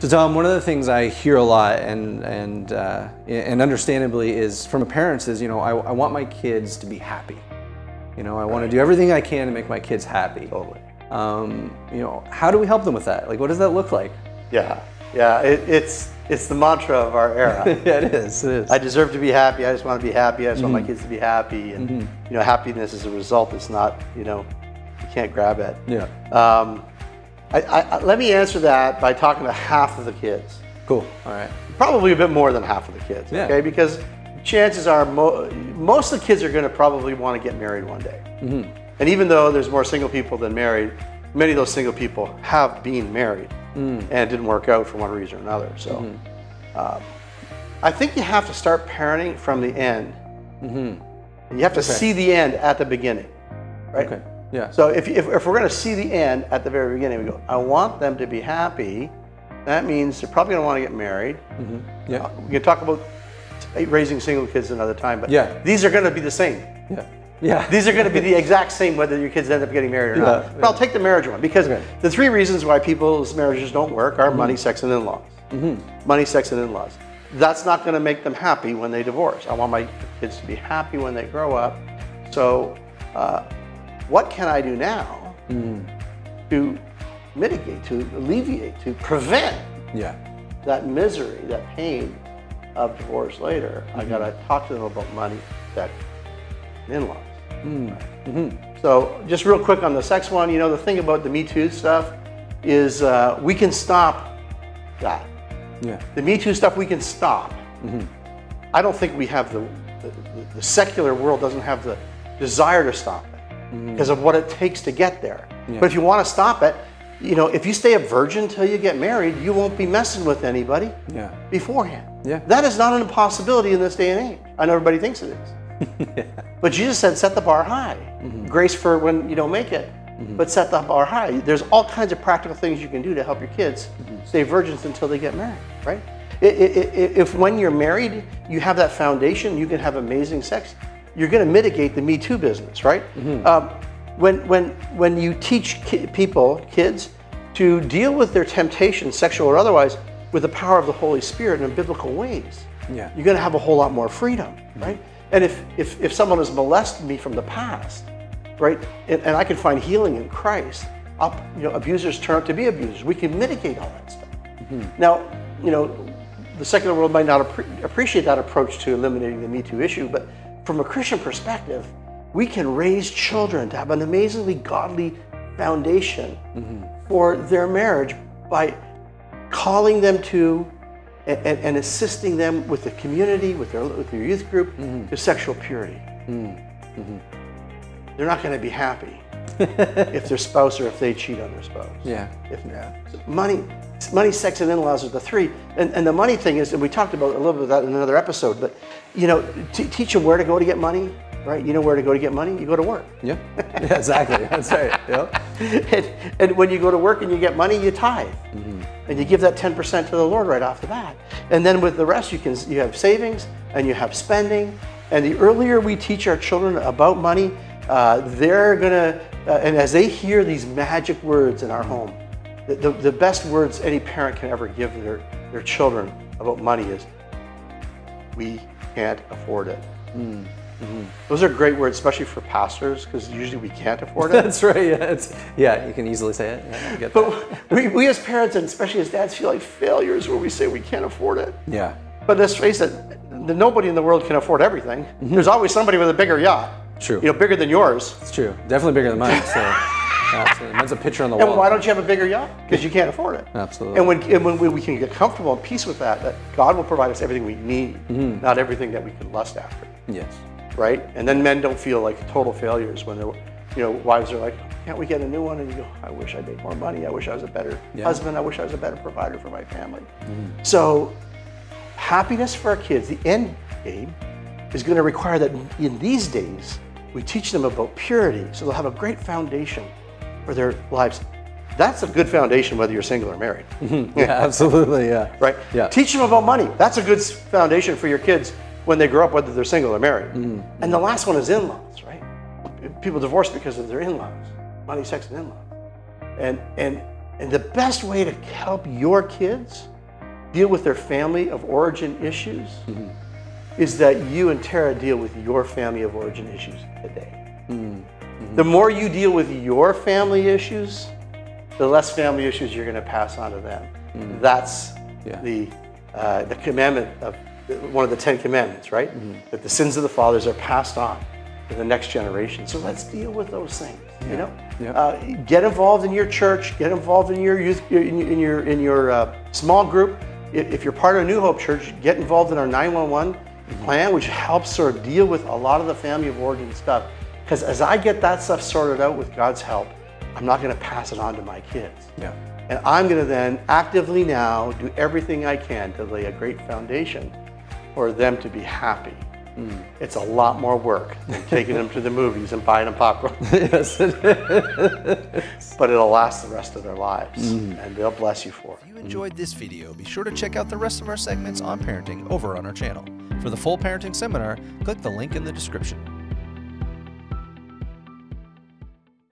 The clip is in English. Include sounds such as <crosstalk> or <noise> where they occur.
So Tom, one of the things I hear a lot, and and uh, and understandably, is from parents is you know I, I want my kids to be happy. You know I want to do everything I can to make my kids happy. Totally. Um, you know how do we help them with that? Like what does that look like? Yeah, yeah. It, it's it's the mantra of our era. <laughs> yeah, it is. It is. I deserve to be happy. I just want to be happy. I just want my kids to be happy. And you know, happiness is a result. It's not you know, you can't grab it. yeah. Um, I, I, let me answer that by talking to half of the kids. Cool. All right. Probably a bit more than half of the kids. Yeah. Okay, because chances are mo- most of the kids are going to probably want to get married one day. Mm-hmm. And even though there's more single people than married, many of those single people have been married Mm. and it didn't work out for one reason or another. So Mm-hmm. um, I think you have to start parenting from the end. Mm-hmm. And you have to see the end at the beginning, right? Okay. Yeah. So if, if, if we're going to see the end at the very beginning, we go, I want them to be happy. That means they're probably going to want to get married. Yeah. We can talk about raising single kids another time, but Yeah. these are going to be the same. Yeah. Yeah. <laughs> These are going to be the exact same whether your kids end up getting married or Yeah, not. But I'll take the marriage one because Okay. the three reasons why people's marriages don't work are money, sex, and in-laws. Mm-hmm. Money, sex, and in-laws. That's not going to make them happy when they divorce. I want my kids to be happy when they grow up. So, uh, what can I do now Mm-hmm. to mitigate, to alleviate, to prevent yeah. that misery, that pain of divorce later, I Mm-hmm. gotta talk to them about money, sex, and in-laws. Mm-hmm. So just real quick on the sex one, you know, the thing about the Me Too stuff is uh, we can stop that. Yeah. The Me Too stuff we can stop. Mm-hmm. I don't think we have the, the, the secular world doesn't have the desire to stop it because of what it takes to get there. Mm-hmm. Yeah. But if you want to stop it, you know, if you stay a virgin till you get married, you won't be messing with anybody Yeah. beforehand. Yeah. That is not an impossibility in this day and age. I know everybody thinks it is. <laughs> But Jesus said, set the bar high. Mm-hmm. Grace for when you don't make it, but set the bar high. There's all kinds of practical things you can do to help your kids Mm-hmm. stay virgins until they get married, right? If when you're married, you have that foundation, you can have amazing sex, you're going to mitigate the Me Too business, right? Mm-hmm. Um, when, when, when you teach ki- people, kids, to deal with their temptations, sexual or otherwise, with the power of the Holy Spirit in biblical ways, Yeah. you're going to have a whole lot more freedom, right? And if, if, if someone has molested me from the past, right, and, and I can find healing in Christ, I'll, you know, abusers turn out to be abusers. We can mitigate all that stuff. Now, you know, the secular world might not appre- appreciate that approach to eliminating the Me Too issue, but from a Christian perspective, we can raise children to have an amazingly godly foundation mm-hmm. for their marriage by calling them to and, and, and assisting them with the community, with their, with their youth group, mm-hmm. to sexual purity. Mm-hmm. They're not going to be happy <laughs> if their spouse or if they cheat on their spouse. Yeah. If, Yeah. Money, money, sex, and in-laws are the three. And, and the money thing is, and we talked about a little bit of that in another episode, but you know, t- teach them where to go to get money, right? You know where to go to get money? You go to work. Yeah. Yeah. Exactly. <laughs> That's right. Yeah. and, and when you go to work and you get money, you tithe, and you give that 10% to the Lord right off the bat. And then with the rest, you can you have savings and you have spending. And the earlier we teach our children about money, uh, they're gonna. Uh, and as they hear these magic words in our home, the, the, the best words any parent can ever give their, their children about money is, "We can't afford it." Hmm. Mm-hmm. Those are great words, especially for pastors, because usually we can't afford it. <laughs> That's right. Yeah. It's, yeah. You can easily say it. Yeah. But <laughs> we, we as parents and especially as dads feel like failures when we say we can't afford it. Yeah. But let's face it, nobody in the world can afford everything. Mm-hmm. There's always somebody with a bigger yacht. True. You know, bigger than yours. It's true. Definitely bigger than mine. So, <laughs> absolutely. Mine's a picture on the And wall. why don't you have a bigger yacht? Because you can't afford it. Absolutely. And when, and when we, we can get comfortable and peace with that, that God will provide us everything we need, mm-hmm. not everything that we could lust after, Yes. right? And then men don't feel like total failures when they're, you know, wives are like, can't we get a new one? And you go, I wish I made more money. I wish I was a better Yeah. husband. I wish I was a better provider for my family. Mm-hmm. So, happiness for our kids, the end game, is going to require that in these days we teach them about purity so they'll have a great foundation for their lives. That's a good foundation whether you're single or married, <laughs> Yeah. Absolutely. Yeah. <laughs> right? Yeah. Teach them about money. That's a good foundation for your kids when they grow up, whether they're single or married. Mm-hmm. And the last one is in laws, right? People divorce because of their in laws money, sex, and in laws. And, and, And the best way to help your kids deal with their family of origin issues mm-hmm. Is that you and Tara deal with your family of origin issues today. The more you deal with your family issues, the less family issues you're going to pass on to them. That's Yeah. the uh, the commandment of one of the Ten Commandments, right? That the sins of the fathers are passed on to the next generation. So let's deal with those things. You know, Yeah. uh, get involved in your church. Get involved in your youth, in, in your in your uh, small group. If, if you're part of New Hope Church, get involved in our 911 plan, which helps sort of deal with a lot of the family of origin stuff. Because as I get that stuff sorted out with God's help, I'm not going to pass it on to my kids. Yeah. And I'm going to then actively now do everything I can to lay a great foundation for them to be happy. Mm. It's a lot more work than taking them to the movies and buying them popcorn, <laughs> yes. It is. but it'll last the rest of their lives, mm. and they'll bless you for it. If you enjoyed this video, be sure to check out the rest of our segments on parenting over on our channel. For the full parenting seminar, click the link in the description.